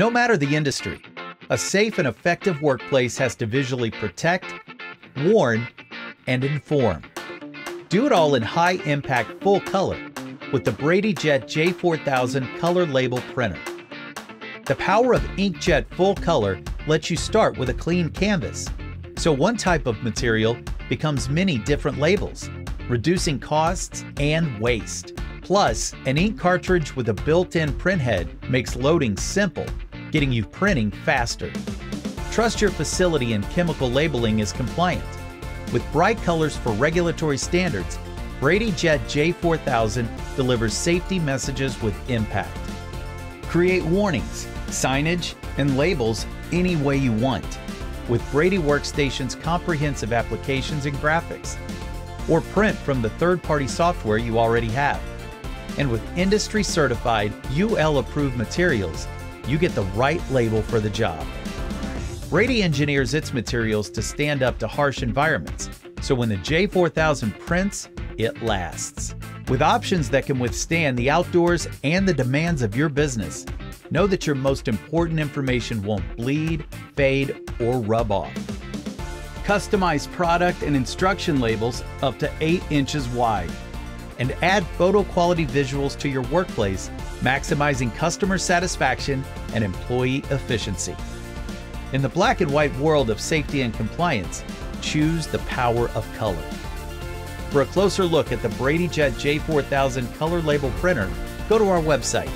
No matter the industry, a safe and effective workplace has to visually protect, warn, and inform. Do it all in high impact full color with the BradyJet J4000 color label printer. The power of inkjet full color lets you start with a clean canvas. So one type of material becomes many different labels, reducing costs and waste. Plus, an ink cartridge with a built-in print head makes loading simple, getting you printing faster. Trust your facility and chemical labeling is compliant. With bright colors for regulatory standards, BradyJet J4000 delivers safety messages with impact. Create warnings, signage, and labels any way you want with Brady Workstation's comprehensive applications and graphics, or print from the third party software you already have. And with industry certified, UL approved materials, you get the right label for the job. Brady engineers its materials to stand up to harsh environments, so when the J4000 prints, it lasts. With options that can withstand the outdoors and the demands of your business, know that your most important information won't bleed, fade, or rub off. Customize product and instruction labels up to 8 inches wide. And add photo quality visuals to your workplace, maximizing customer satisfaction and employee efficiency. In the black and white world of safety and compliance, choose the power of color. For a closer look at the BradyJet J4000 color label printer, go to our website